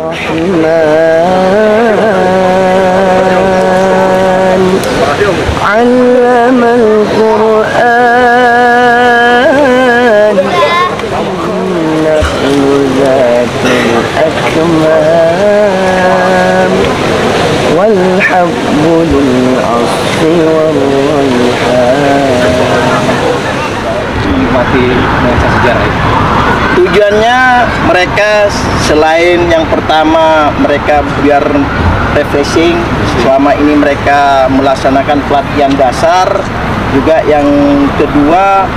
الرحمن علم القرآن نحن ذات الأكمام والحب للعصف والريحان menikmati nuansa sejarah itu? Tujuannya mereka selain yang pertama mereka biar refreshing selama ini mereka melaksanakan pelatihan dasar. Juga yang kedua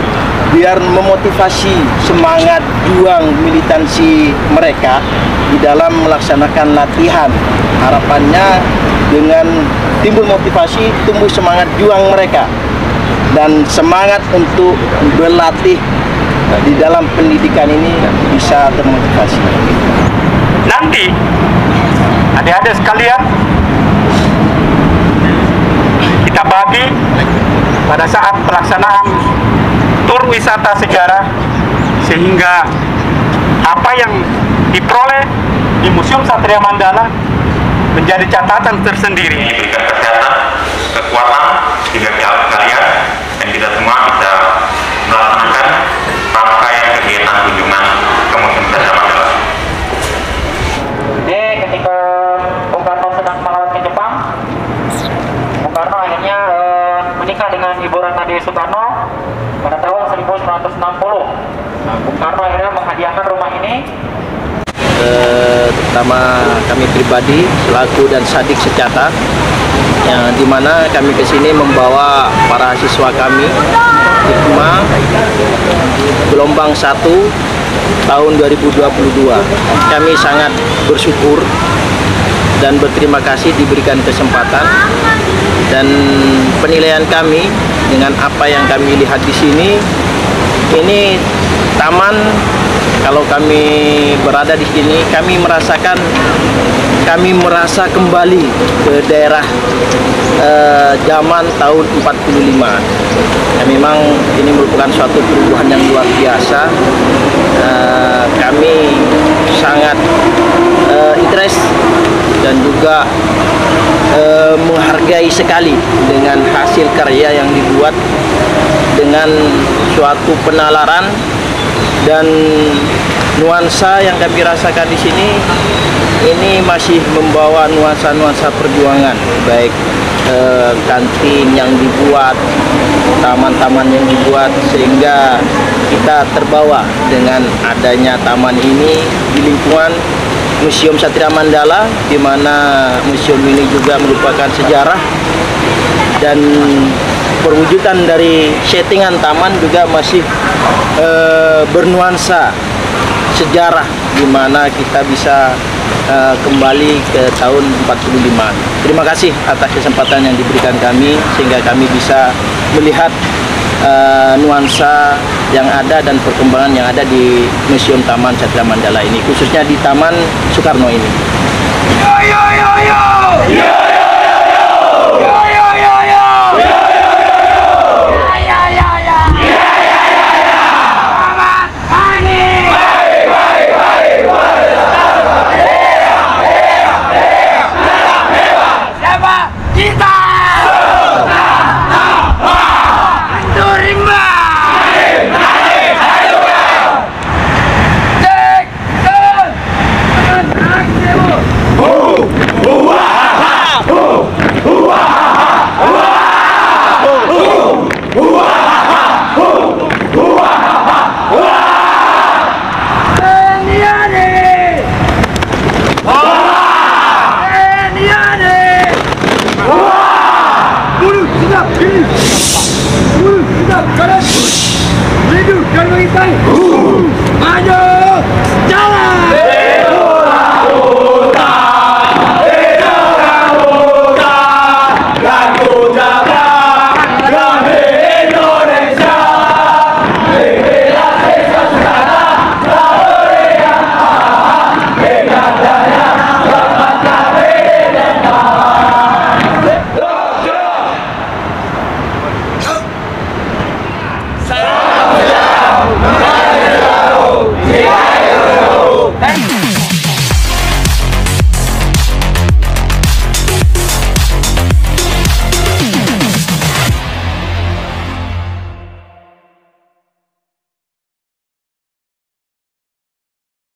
biar memotivasi semangat juang militansi mereka di dalam melaksanakan latihan. Harapannya dengan timbul motivasi tumbuh semangat juang mereka. Dan semangat untuk berlatih di dalam pendidikan ini bisa termotivasi. nanti adik-adik sekalian kita bagi pada saat pelaksanaan tur wisata sejarah sehingga apa yang diperoleh di Museum Satria Mandala menjadi catatan tersendiri diberikan kesehatan, kekuatan sehingga kita- kalian dan kita semua bisa melaksanakan rangkaian kegiatan kunjungan ke Museum Satria Mandala. Jadi ketika Bung Karno sedang melawan ke Jepang, Bung Karno akhirnya eh, menikah dengan Ibu Soekarno pada tahun 1960. Nah, Bung Karno akhirnya menghadiahkan rumah ini Eh, terutama kami pribadi selaku dan sadik secata yang di mana kami ke sini membawa para siswa kami Hikmah gelombang 1 tahun 2022 kami sangat bersyukur dan berterima kasih diberikan kesempatan dan penilaian kami dengan apa yang kami lihat di sini ini taman. Kalau kami berada di sini kami merasakan kami merasa kembali ke daerah eh, zaman tahun 45 ya, memang ini merupakan suatu perubahan yang luar biasa. Eh, kami sangat eh, interest dan juga eh, menghargai sekali dengan hasil karya yang dibuat dengan suatu penalaran dan nuansa yang kami rasakan di sini ini masih membawa nuansa-nuansa perjuangan baik eh, kantin yang dibuat taman-taman yang dibuat sehingga kita terbawa dengan adanya taman ini di lingkungan Museum Satria Mandala di mana museum ini juga merupakan sejarah dan perwujudan dari settingan taman juga masih eh, bernuansa sejarah di mana kita bisa eh, kembali ke tahun 45. Terima kasih atas kesempatan yang diberikan kami sehingga kami bisa melihat eh, nuansa yang ada dan perkembangan yang ada di Museum Taman Satria Mandala ini khususnya di Taman Soekarno ini. Hidup dan lebih baik.